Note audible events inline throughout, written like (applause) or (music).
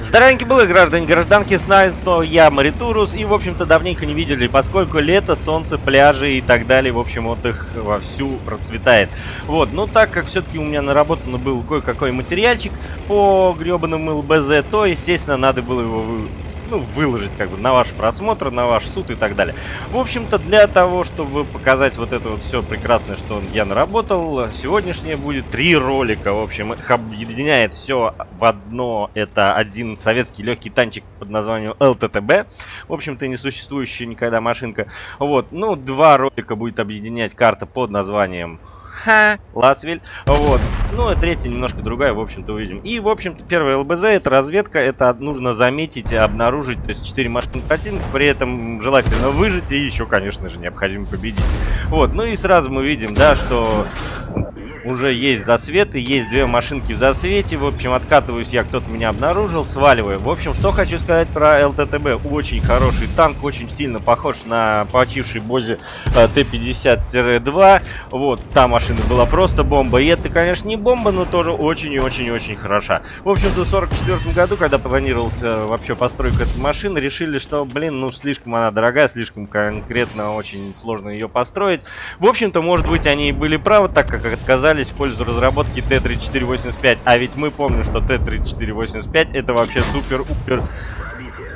Здоровеньки было, граждане, гражданки, с нами я, Маритурус, и, в общем-то, давненько не видели, поскольку лето, солнце, пляжи и так далее, в общем, отдых вовсю процветает. Вот, ну так как все-таки у меня наработан был кое-какой материальчик по гребаному ЛБЗ, то, естественно, надо было его ну, выложить как бы на ваш просмотр, на ваш суд и так далее. В общем-то, для того, чтобы показать вот это вот все прекрасное, что я наработал, сегодняшнее будет три ролика. В общем, их объединяет все в одно. Это один советский легкий танчик под названием ЛТТБ. В общем-то, несуществующая никогда машинка. Вот, ну, два ролика будет объединять карта под названием Ха, Ласвель. Вот. Ну, и третья немножко другая, в общем-то, увидим. И, в общем-то, первая ЛБЗ, это разведка, это нужно заметить и обнаружить, то есть 4 машины противника, при этом желательно выжить и еще, конечно же, необходимо победить. Вот, ну и сразу мы видим, да, что уже есть засветы, есть две машинки в засвете. В общем, откатываюсь я, кто-то меня обнаружил, сваливаю. В общем, что хочу сказать про ЛТТБ. Очень хороший танк, очень сильно похож на почивший Бози э, Т-50-2. Вот, та машина была просто бомба. И это, конечно, не бомба, но тоже очень и очень-очень хороша. В общем-то, в 44 году, когда планировался вообще постройка этой машины, решили, что, блин, ну, слишком она дорогая, слишком конкретно очень сложно ее построить. В общем-то, может быть, они и были правы, так как отказались отказались в пользу разработки Т-3485. А ведь мы помним, что Т-3485 это вообще супер-упер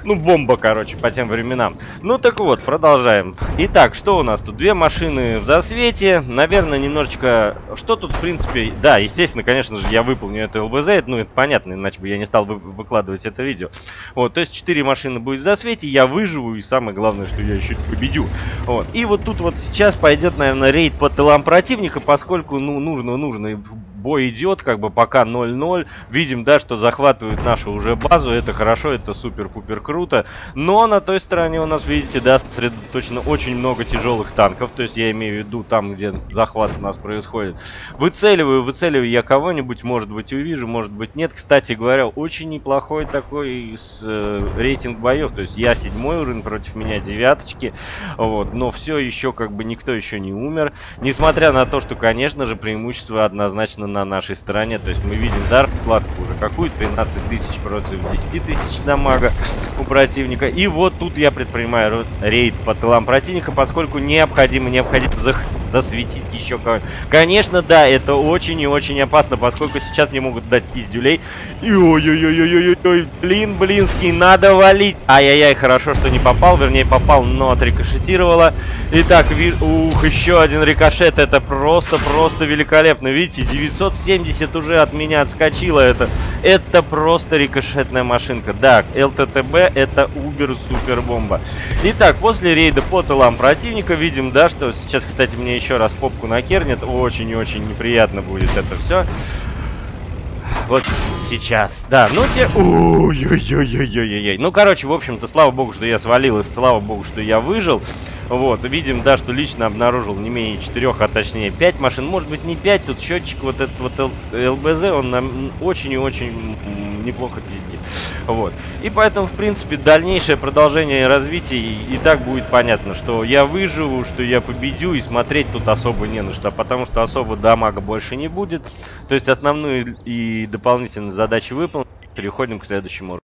ну, бомба, короче, по тем временам. Ну, так вот, продолжаем. Итак, что у нас тут? Две машины в засвете. Наверное, немножечко... Что тут, в принципе... Да, естественно, конечно же, я выполню это ЛБЗ. Ну, это понятно, иначе бы я не стал вы выкладывать это видео. Вот, то есть четыре машины будет в засвете. Я выживу, и самое главное, что я еще победю. Вот. И вот тут вот сейчас пойдет, наверное, рейд по тылам противника, поскольку, ну, нужно, нужно бой идет, как бы пока 0-0. Видим, да, что захватывают нашу уже базу. Это хорошо, это супер-пупер круто. Но на той стороне у нас, видите, да, сосредоточено очень много тяжелых танков. То есть я имею в виду там, где захват у нас происходит. Выцеливаю, выцеливаю я кого-нибудь, может быть, увижу, может быть, нет. Кстати говоря, очень неплохой такой с, э, рейтинг боев. То есть я седьмой уровень, против меня девяточки. Вот, но все еще, как бы, никто еще не умер. Несмотря на то, что, конечно же, преимущество однозначно на нашей стороне. То есть мы видим, да, складку уже какую, 13 тысяч против 10 тысяч дамага у противника. И вот тут я предпринимаю рейд по тылам противника, поскольку необходимо, необходимо засветить еще кого-нибудь. Конечно, да, это очень и очень опасно, поскольку сейчас мне могут дать пиздюлей. И ой-ой-ой-ой-ой-ой, блин, блинский, надо валить. Ай-яй-яй, хорошо, что не попал, вернее попал, но отрикошетировало. Итак, ви... ух, еще один рикошет, это просто-просто великолепно. Видите, 970 уже от меня отскочило это. Это просто рикошетная машинка. Да, ЛТТБ это убер-супер бомба. Итак, после рейда по тылам противника видим, да, что сейчас, кстати, мне еще раз попку накернет. Очень и очень неприятно будет это все. Вот сейчас. Да, ну те... Ой-ой-ой-ой-ой-ой. Ну, короче, в общем-то, слава богу, что я свалил, и слава богу, что я выжил. Вот, видим, да, что лично обнаружил не менее четырех, а точнее пять машин. Может быть, не пять, тут счетчик вот этот вот ЛБЗ, он нам очень и очень неплохо пиздит. Вот. И поэтому, в принципе, дальнейшее продолжение развития и, и так будет понятно, что я выживу, что я победю, и смотреть тут особо не на что, потому что особо дамага больше не будет. То есть основную и дополнительные задачи выполнены. Переходим к следующему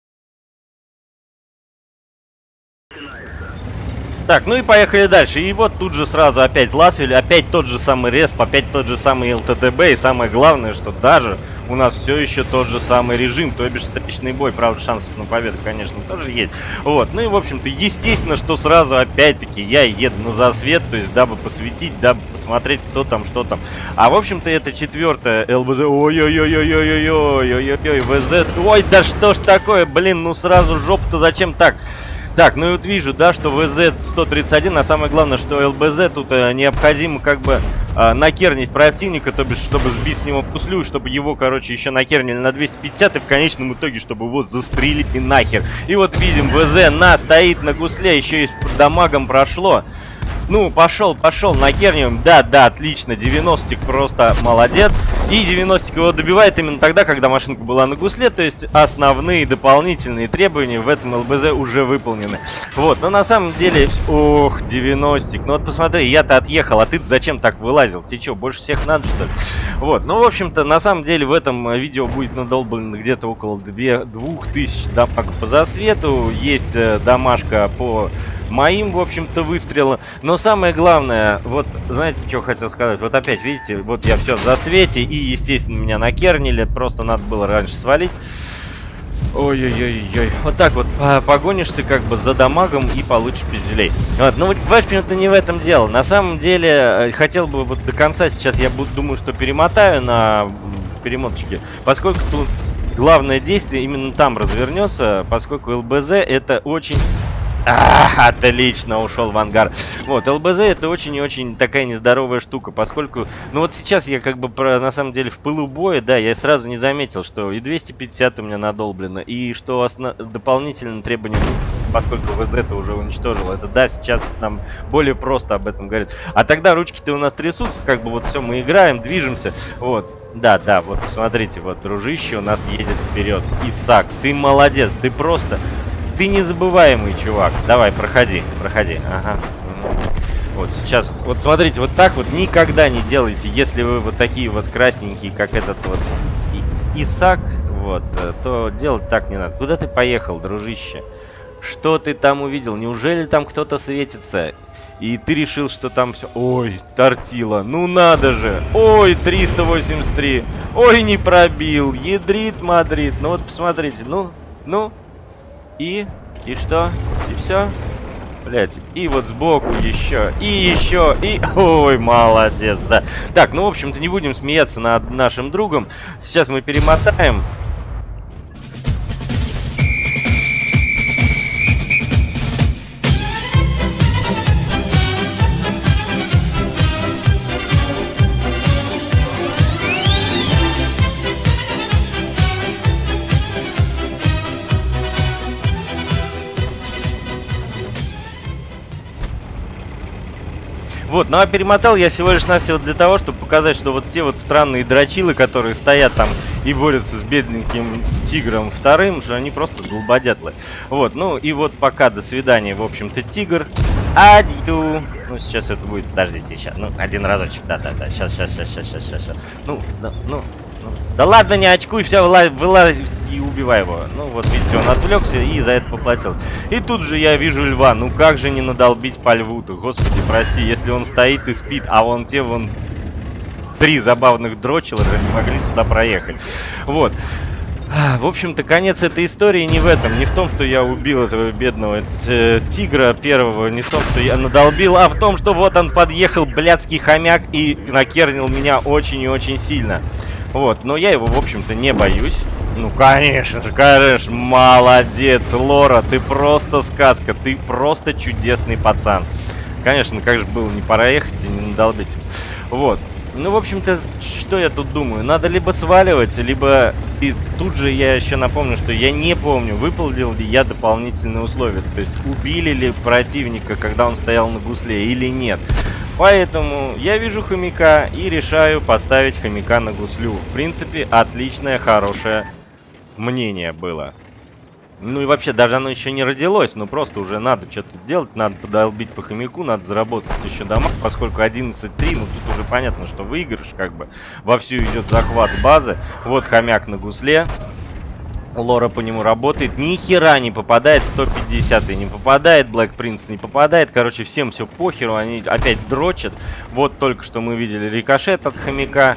Так, ну и поехали дальше. И вот тут же сразу опять Ласвель, опять тот же самый респ, опять тот же самый ЛТТБ. И самое главное, что даже у нас все еще тот же самый режим, то бишь встречный бой. Правда, шансов на победу, конечно, тоже есть. Вот, ну и в общем-то, естественно, что сразу опять-таки я еду на засвет, то есть дабы посветить, дабы посмотреть, кто там, что там. А в общем-то, это четвертая ЛБЗ. Ой-ой-ой-ой-ой-ой-ой-ой-ой, ВЗ. Ой, да что ж такое, блин, ну сразу жопу-то зачем так? Так, ну и вот вижу, да, что ВЗ-131, а самое главное, что ЛБЗ тут э, необходимо как бы э, накернить противника, то бишь, чтобы сбить с него пуслю, чтобы его, короче, еще накернили на 250, и в конечном итоге, чтобы его застрелить и нахер. И вот видим, ВЗ на стоит на гусле, еще и с дамагом прошло. Ну, пошел, пошел, накернем. Да, да, отлично. 90 просто молодец. И 90 его добивает именно тогда, когда машинка была на гусле. То есть основные дополнительные требования в этом ЛБЗ уже выполнены. Вот, но на самом деле... Ох, 90 Ну вот посмотри, я-то отъехал, а ты зачем так вылазил? Тебе что, больше всех надо, что ли? Вот, ну, в общем-то, на самом деле в этом видео будет надолблено где-то около 2, 2000 дамаг по засвету. Есть э, домашка по моим, в общем-то, выстрелом. Но самое главное, вот, знаете, что хотел сказать? Вот опять, видите, вот я все в засвете, и, естественно, меня накернили, просто надо было раньше свалить. Ой-ой-ой-ой. Вот так вот погонишься как бы за дамагом и получишь пизделей. Вот, ну, в общем-то, не в этом дело. На самом деле, э, хотел бы вот до конца сейчас, я буду, думаю, что перемотаю на перемоточке, поскольку тут главное действие именно там развернется, поскольку ЛБЗ это очень а, отлично, ушел в ангар. Вот, ЛБЗ это очень и очень такая нездоровая штука, поскольку, ну вот сейчас я как бы про, на самом деле в пылу боя, да, я сразу не заметил, что и 250 у меня надолблено, и что основ... дополнительные требования, поскольку ВЗ это уже уничтожил, это да, сейчас нам более просто об этом говорит. А тогда ручки-то у нас трясутся, как бы вот все, мы играем, движемся, вот. Да, да, вот смотрите, вот дружище у нас едет вперед. Исак, ты молодец, ты просто ты незабываемый, чувак. Давай, проходи, проходи. Ага. Вот сейчас, вот смотрите, вот так вот никогда не делайте, если вы вот такие вот красненькие, как этот вот Исак, вот, э, то делать так не надо. Куда ты поехал, дружище? Что ты там увидел? Неужели там кто-то светится? И ты решил, что там все... Ой, тортила, ну надо же! Ой, 383! Ой, не пробил! Ядрит Мадрид! Ну вот посмотрите, ну, ну, и... И что? И все? Блять, и вот сбоку еще, и еще, и... (laughs) Ой, молодец, да. Так, ну, в общем-то, не будем смеяться над нашим другом. Сейчас мы перемотаем. Вот, ну а перемотал я всего лишь навсего для того, чтобы показать, что вот те вот странные дрочилы, которые стоят там и борются с бедненьким тигром вторым, что они просто долбодятлы. Вот, ну и вот пока, до свидания, в общем-то, тигр. Адью. Ну, сейчас это будет, подождите, сейчас, ну, один разочек, да-да-да, сейчас, сейчас, сейчас, сейчас, сейчас, сейчас. Ну, да, ну, да ладно, не очкуй, все, вылазь, вылазь и убивай его. Ну вот, видите, он отвлекся и за это поплатился. И тут же я вижу льва. Ну как же не надолбить по льву-то? Господи, прости, если он стоит и спит, а вон те вон три забавных дрочила не могли сюда проехать. Вот. В общем-то, конец этой истории не в этом, не в том, что я убил этого бедного э, тигра первого, не в том, что я надолбил, а в том, что вот он подъехал, блядский хомяк, и накернил меня очень и очень сильно. Вот, но я его, в общем-то, не боюсь. Ну, конечно же, конечно, молодец, Лора, ты просто сказка, ты просто чудесный пацан. Конечно, как же было не проехать и не надолбить. Вот. Ну, в общем-то, что я тут думаю? Надо либо сваливать, либо... И тут же я еще напомню, что я не помню, выполнил ли я дополнительные условия. То есть, убили ли противника, когда он стоял на гусле, или нет. Поэтому я вижу хомяка и решаю поставить хомяка на гуслю. В принципе, отличное, хорошее мнение было. Ну и вообще, даже оно еще не родилось, но просто уже надо что-то делать, надо подолбить по хомяку, надо заработать еще дома, поскольку 11-3, ну тут уже понятно, что выигрыш как бы. Вовсю идет захват базы. Вот хомяк на гусле. Лора по нему работает. Ни хера не попадает. 150 не попадает. Black Prince не попадает. Короче, всем все похеру. Они опять дрочат. Вот только что мы видели рикошет от хомяка.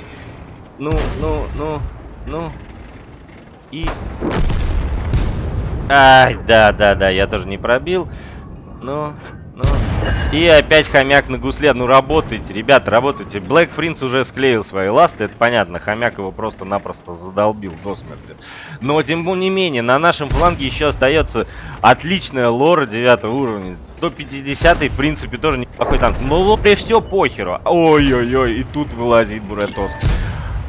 Ну, ну, ну, ну. И... Ай, да, да, да, я тоже не пробил. Ну, ну. И опять хомяк на гусле. Ну, работайте, ребята, работайте. Black Prince уже склеил свои ласты, это понятно. Хомяк его просто-напросто задолбил до смерти. Но, тем не менее, на нашем фланге еще остается отличная лора 9 уровня. 150 в принципе, тоже неплохой танк. Но лоре все похеру. Ой-ой-ой, и тут вылазит Буратос.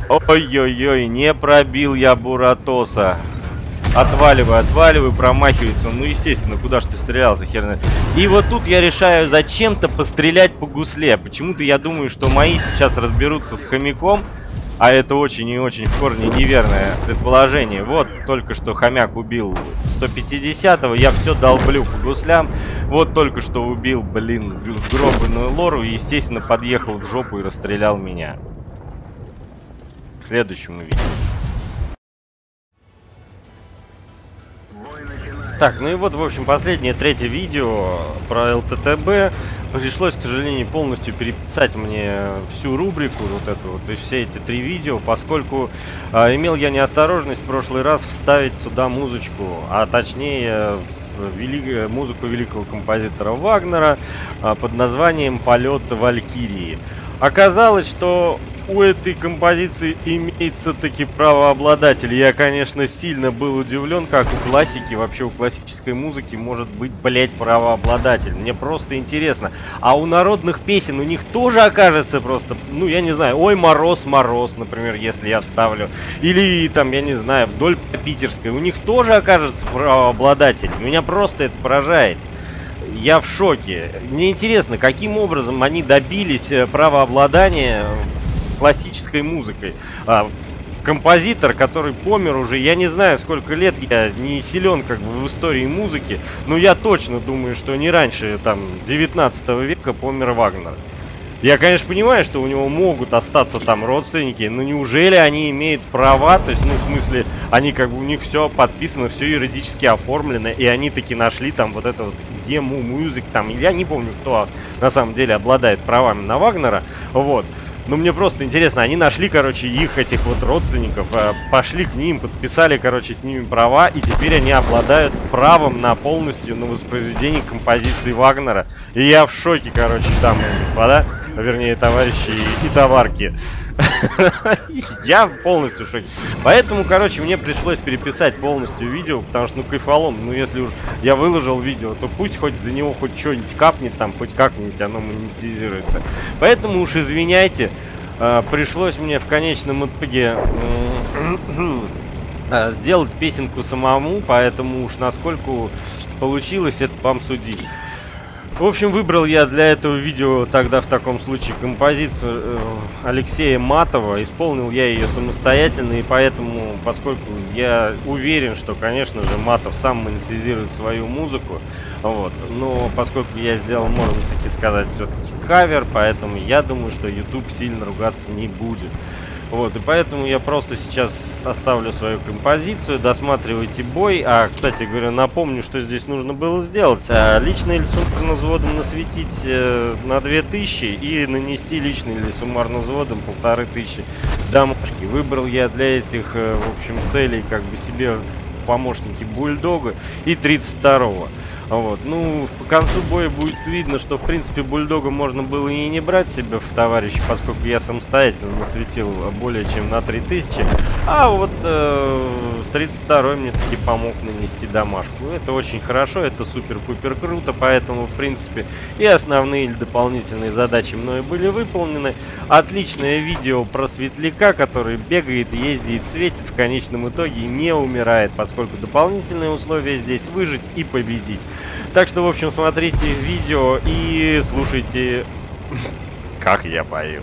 Ой-ой-ой, не пробил я Буратоса. Отваливаю, отваливаю, промахивается. Ну, естественно, куда ж ты стрелял, за херня? И вот тут я решаю зачем-то пострелять по гусле. Почему-то я думаю, что мои сейчас разберутся с хомяком, а это очень и очень в корне неверное предположение. Вот, только что хомяк убил 150-го, я все долблю по гуслям. Вот только что убил, блин, гробаную лору и, естественно, подъехал в жопу и расстрелял меня. К следующему видео. Так, ну и вот, в общем, последнее, третье видео про ЛТТБ. Пришлось, к сожалению, полностью переписать мне всю рубрику, вот эту вот, и все эти три видео, поскольку э, имел я неосторожность в прошлый раз вставить сюда музычку, а точнее вели... музыку великого композитора Вагнера э, под названием «Полет Валькирии». Оказалось, что у этой композиции имеется таки правообладатель. Я, конечно, сильно был удивлен, как у классики, вообще у классической музыки может быть, блять, правообладатель. Мне просто интересно. А у народных песен у них тоже окажется просто, ну, я не знаю, ой, мороз, мороз, например, если я вставлю. Или там, я не знаю, вдоль питерской. У них тоже окажется правообладатель. Меня просто это поражает я в шоке. Мне интересно, каким образом они добились э, правообладания классической музыкой. А, композитор, который помер уже, я не знаю, сколько лет, я не силен как бы в истории музыки, но я точно думаю, что не раньше, там, 19 века помер Вагнер. Я, конечно, понимаю, что у него могут остаться там родственники, но неужели они имеют права, то есть, ну, в смысле, они как бы, у них все подписано, все юридически оформлено, и они таки нашли там вот это вот Ему Music, там, я не помню, кто на самом деле обладает правами на Вагнера, вот. Ну, мне просто интересно, они нашли, короче, их, этих вот родственников, э, пошли к ним, подписали, короче, с ними права, и теперь они обладают правом на полностью на воспроизведение композиции Вагнера. И я в шоке, короче, там, господа, вернее, товарищи и товарки. Я полностью в шоке. Поэтому, короче, мне пришлось переписать полностью видео, потому что, ну, кайфолом, ну, если уж я выложил видео, то пусть хоть за него хоть что-нибудь капнет там, хоть как-нибудь оно монетизируется. Поэтому уж извиняйте, э, пришлось мне в конечном итоге э, сделать песенку самому, поэтому уж насколько получилось, это вам судить. В общем, выбрал я для этого видео тогда в таком случае композицию э, Алексея Матова. Исполнил я ее самостоятельно, и поэтому, поскольку я уверен, что, конечно же, Матов сам монетизирует свою музыку, вот, но поскольку я сделал, можно таки сказать, все-таки кавер, поэтому я думаю, что YouTube сильно ругаться не будет. Вот, и поэтому я просто сейчас оставлю свою композицию, досматривайте бой. А, кстати говоря, напомню, что здесь нужно было сделать. А, личный или суммарно взводом насветить э, на 2000 и нанести личный или суммарно взводом 1500 домашки. Выбрал я для этих, э, в общем, целей как бы себе помощники бульдога и 32 -го. Вот. Ну, по концу боя будет видно, что, в принципе, бульдога можно было и не брать себе в товарищи, поскольку я самостоятельно насветил более чем на 3000. А вот э, 32-й мне таки помог нанести домашку. Это очень хорошо, это супер-пупер круто, поэтому, в принципе, и основные или дополнительные задачи мною были выполнены. Отличное видео про светляка, который бегает, ездит, светит, в конечном итоге не умирает, поскольку дополнительные условия здесь выжить и победить. Так что, в общем, смотрите видео и слушайте, как я пою.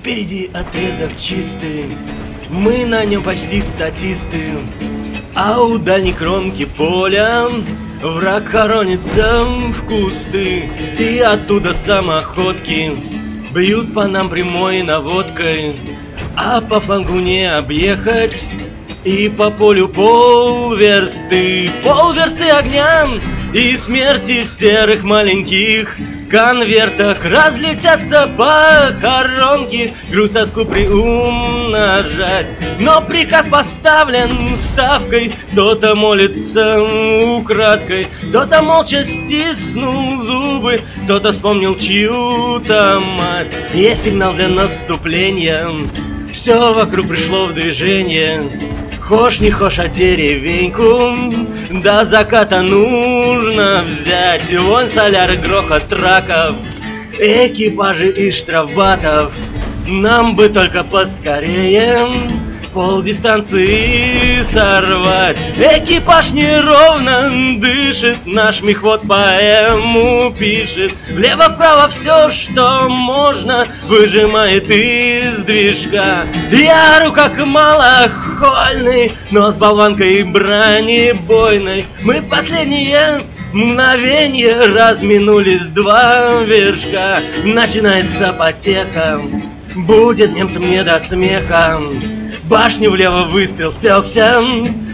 Впереди отрезок чистый, мы на нем почти статисты, а у дальней кромки поля враг хоронится в кусты, и оттуда самоходки бьют по нам прямой наводкой. А по флангу не объехать И по полю полверсты. Полверсты огня и смерти в серых маленьких. Конвертах Разлетятся похоронки. Грусть тоску приумножать. Но приказ поставлен ставкой. Кто-то молится украдкой. Кто-то молча стиснул зубы. Кто-то вспомнил чью-то мать. Есть сигнал для наступления все вокруг пришло в движение. Хошь не хошь, а деревеньку. До заката нужно взять. Вон соляры, грохот траков экипажи и штрафбатов. Нам бы только поскорее пол дистанции сорвать. Экипаж неровно дышит, наш мехвод поэму пишет. Влево-вправо все, что можно, выжимает из движка. Яру как малохольный, но с болванкой бронебойной Мы последние мгновенье разминулись два вершка. Начинается потеха, будет немцам не до смеха башни влево выстрел спекся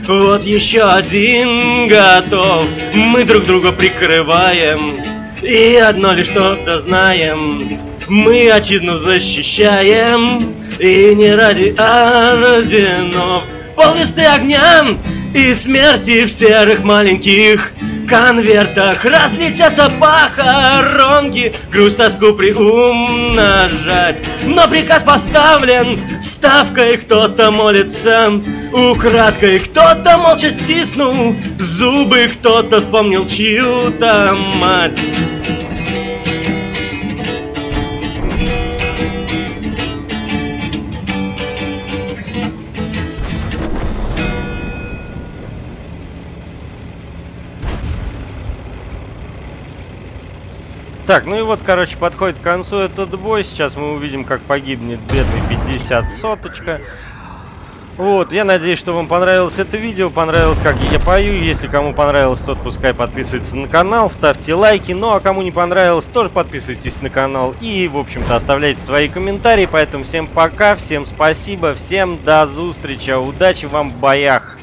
Вот еще один готов. Мы друг друга прикрываем И одно лишь что-то знаем. Мы отчизну защищаем И не ради орденов. Полверсты огня и смерти в серых маленьких конвертах разлетятся похоронки, грусть тоску приумножать. Но приказ поставлен, ставкой кто-то молится, украдкой кто-то молча стиснул зубы, кто-то вспомнил чью-то мать. Так, ну и вот, короче, подходит к концу этот бой. Сейчас мы увидим, как погибнет бедный 50 соточка. Вот, я надеюсь, что вам понравилось это видео, понравилось, как я пою. Если кому понравилось, тот пускай подписывается на канал, ставьте лайки. Ну, а кому не понравилось, тоже подписывайтесь на канал. И, в общем-то, оставляйте свои комментарии. Поэтому всем пока, всем спасибо, всем до встречи, удачи вам в боях.